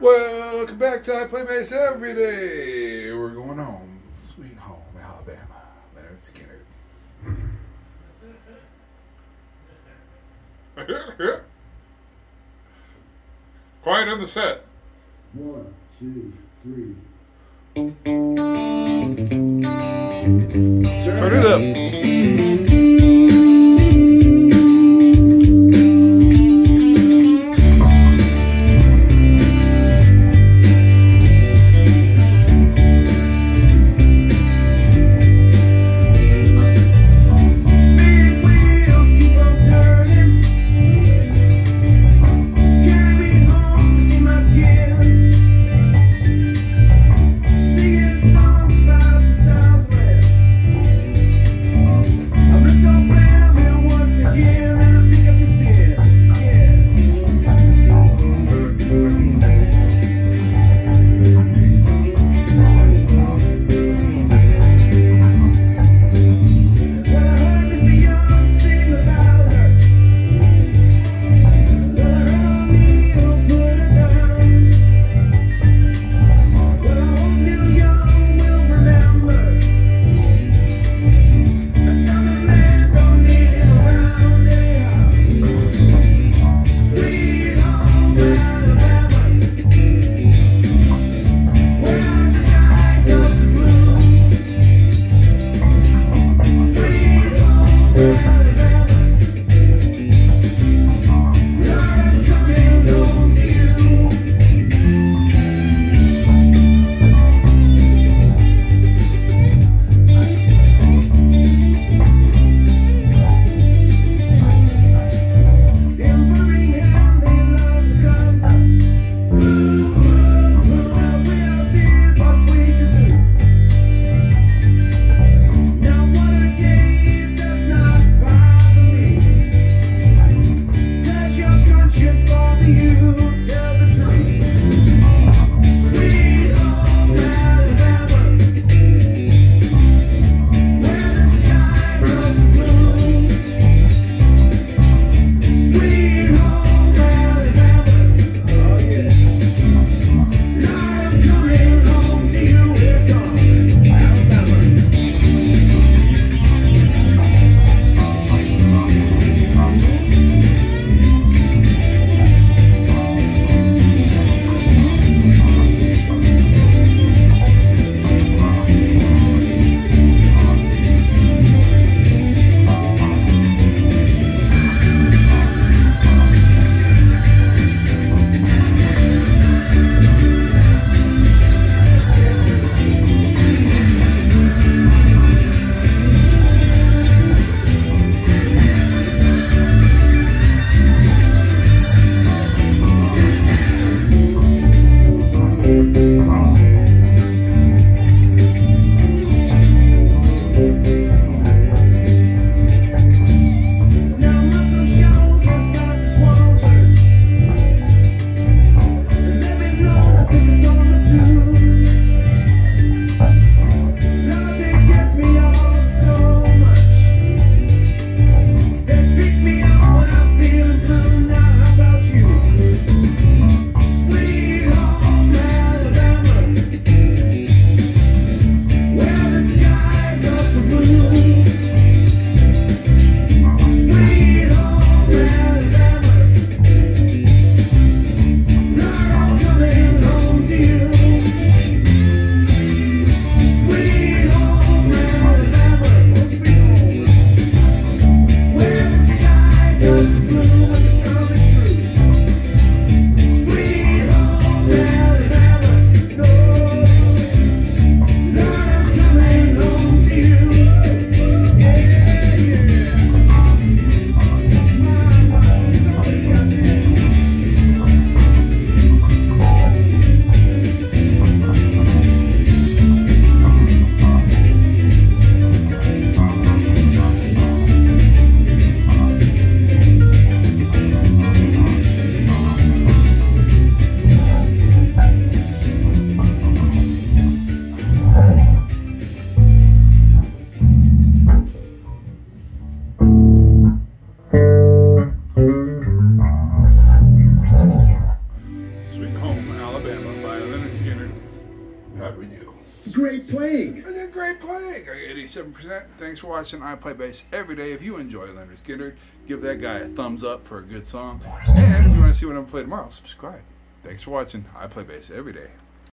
Welcome back to I Play Bass Every Day. We're going home. Sweet home, Alabama. Lynyrd Skynyrd. Quiet on the set. One, two, three. Turn it up. Great playing. I got 87%. Thanks for watching. I play bass every day. If you enjoy Lynyrd Skynyrd, give that guy a thumbs up for a good song. And if you want to see what I'm playing tomorrow, subscribe. Thanks for watching. I play bass every day.